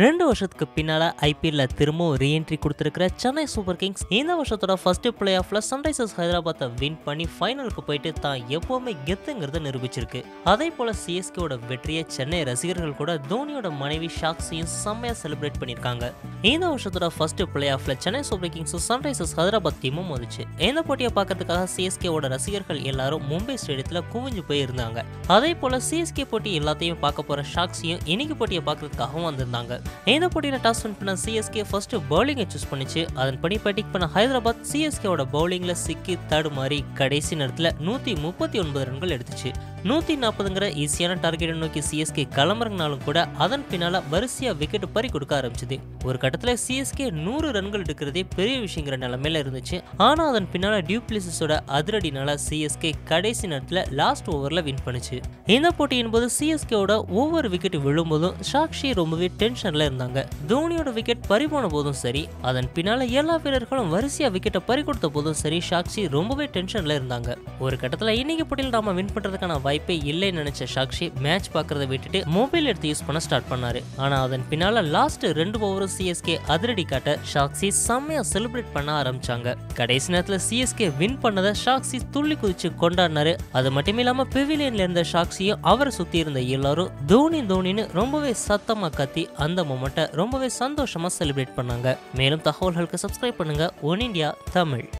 ரெண்டு வருஷத்துக்கு பின்னால ஐபிஎல்ல திரும்பவும் ரீஎன்ட்ரி கொடுத்துருக்கிற சென்னை சூப்பர் கிங்ஸ் இந்த வருஷத்தோட ஃபர்ஸ்ட் பிளே ஆஃப்ல சன்ரைசர்ஸ் ஹைதராபாத்தை வின் பண்ணி ஃபைனலுக்கு போயிட்டு தான் எப்பவுமே கெத்துங்கிறத நிரூபிச்சிருக்கு. அதே போல சிஎஸ்கேவோட வெற்றியை சென்னை ரசிகர்கள் கூட தோனியோட மனைவி ஷாக்ஸையும் செம்மையா செலிப்ரேட் பண்ணியிருக்காங்க. இந்த வருஷத்தோட ஃபர்ஸ்ட் பிளே ஆஃப்ல சென்னை சூப்பர் கிங்ஸும் சன்ரைசர்ஸ் ஹைதராபாத் டீமும் வந்துச்சு இந்த போட்டியை பார்க்கறதுக்காக சிஎஸ்கேவோட ரசிகர்கள் எல்லாரும் மும்பை ஸ்டேடியத்தில் குவிஞ்சு போயிருந்தாங்க. அதே போல சிஎஸ்கே போட்டி எல்லாத்தையும் பார்க்க போற ஷாக்ஸையும் இன்னைக்கு போட்டியை பார்க்கறதுக்காகவும் வந்திருந்தாங்க. இந்த போட்டியில் டாஸ் வின் பண்ண சிஎஸ்கே ஃபர்ஸ்ட் பவுலிங்கை சூஸ் பண்ணிச்சு. அதன்படி பேட்டிங் பண்ண ஹைதராபாத் சிஎஸ்கேவோட பவுலிங்கில் சிக்கி தடுமாறி கடைசி நேரத்தில் நூற்றி முப்பத்தி ஒன்பது ரன்கள் எடுத்துச்சு. நூற்றி நாற்பதுங்கிற ஈஸியான டார்கெட்டை நோக்கி சிஎஸ்கே கிளம்புறதுனாலும் கூட அதன் பின்னால் வரிசையாக விக்கெட் பறி கொடுக்க ஆரம்பிச்சது. ஒரு கட்டத்தில் சிஎஸ்கே நூறு ரன்கள் எடுக்கிறதே பெரிய விஷயங்கிற நிலைமையில இருந்துச்சு. ஆனால் அதன் பின்னால் டியூப்ளிசஸோட அதிரடினால சிஎஸ்கே கடைசி நேரத்தில் லாஸ்ட் ஓவரில் வின் பண்ணுச்சு. இந்த போட்டியின் போது சிஎஸ்கேவோட ஒவ்வொரு விக்கெட் விழும்போதும் சாக்ஷி ரொம்பவே டென்ஷன் பொசிஷனில் இருந்தாங்க. தோனியோட விக்கெட் பறிபோன போதும் சரி அதன் பின்னால எல்லா வீரர்களும் வரிசையா விக்கெட்டை பறி கொடுத்த போதும் சரி சாக்ஷி ரொம்பவே டென்ஷன்ல இருந்தாங்க. ஒரு கட்டத்தில் இன்னைக்கு போட்டியில் நாம வின் பண்ணுறதுக்கான வாய்ப்பே இல்லைன்னு நினைச்ச சாக்ஷி மேட்ச் பார்க்குறத விட்டுட்டு மொபைல் எடுத்து யூஸ் பண்ண ஸ்டார்ட் பண்ணார். ஆனால் அதன் பின்னால லாஸ்ட் ரெண்டு ஓவரும் சிஎஸ்கே அதிரடி காட்ட ஷாக்ஸி செம்மையா செலிப்ரேட் பண்ண ஆரம்பிச்சாங்க. கடைசி நேரத்தில் சிஎஸ்கே வின் பண்ணதை ஷாக்ஸி துள்ளி குதிச்சு கொண்டாடினாரு. அது மட்டும் இல்லாமல் பெவிலியன்ல இருந்த ஷாக்ஸியும் அவரை சுத்தி இருந்த எல்லாரும் தோனி தோனின்னு ரொம்பவே சத்தமா கத்தி அந்த மூமெண்ட்டை ரொம்பவே சந்தோஷமா செலிப்ரேட் பண்ணாங்க. மேலும் தகவல்களுக்கு சப்ஸ்கிரைப் பண்ணுங்க. One India Tamil.